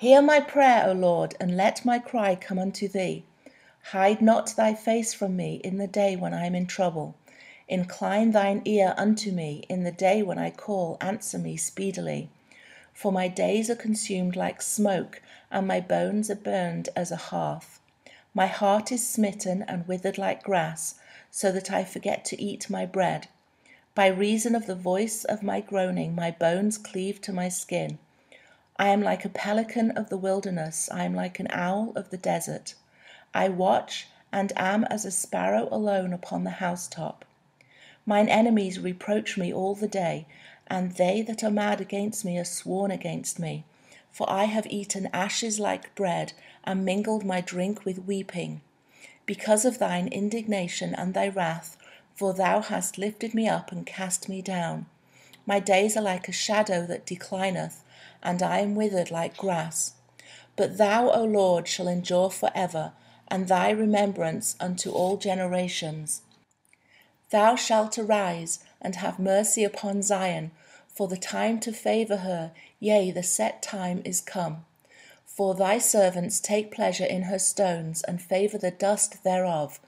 Hear my prayer, O Lord, and let my cry come unto thee. Hide not thy face from me in the day when I am in trouble. Incline thine ear unto me in the day when I call, answer me speedily. For my days are consumed like smoke, and my bones are burned as a hearth. My heart is smitten and withered like grass, so that I forget to eat my bread. By reason of the voice of my groaning, my bones cleave to my skin. I am like a pelican of the wilderness, I am like an owl of the desert. I watch and am as a sparrow alone upon the housetop. Mine enemies reproach me all the day, and they that are mad against me are sworn against me. For I have eaten ashes like bread, and mingled my drink with weeping. Because of thine indignation and thy wrath, for thou hast lifted me up and cast me down. My days are like a shadow that declineth, and I am withered like grass. But thou, O Lord, shall endure for ever, and thy remembrance unto all generations. Thou shalt arise and have mercy upon Zion, for the time to favour her, yea, the set time is come. For thy servants take pleasure in her stones, and favour the dust thereof.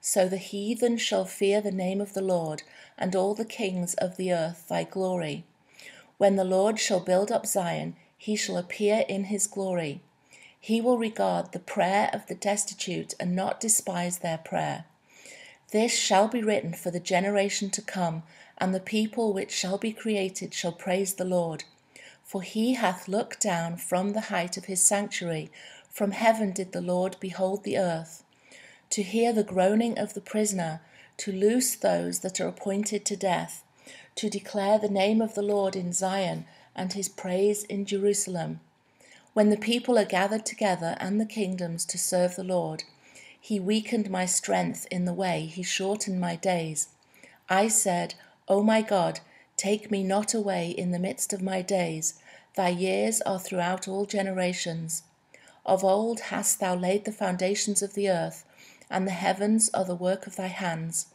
So the heathen shall fear the name of the Lord, and all the kings of the earth thy glory. When the Lord shall build up Zion, he shall appear in his glory. He will regard the prayer of the destitute and not despise their prayer. This shall be written for the generation to come, and the people which shall be created shall praise the Lord. For he hath looked down from the height of his sanctuary, from heaven did the Lord behold the earth, to hear the groaning of the prisoner, to loose those that are appointed to death, to declare the name of the Lord in Zion, and his praise in Jerusalem when the people are gathered together and the kingdoms to serve the Lord. He weakened my strength in the way, he shortened my days. I said, O my God, take me not away in the midst of my days. Thy years are throughout all generations. Of old hast thou laid the foundations of the earth, and the heavens are the work of thy hands.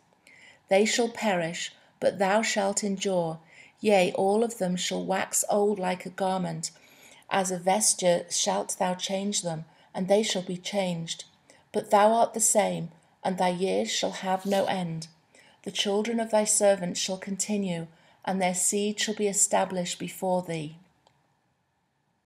They shall perish, but thou shalt endure. Yea, all of them shall wax old like a garment as a vesture shalt thou change them, and they shall be changed. But thou art the same, and thy years shall have no end. The children of thy servants shall continue, and their seed shall be established before thee.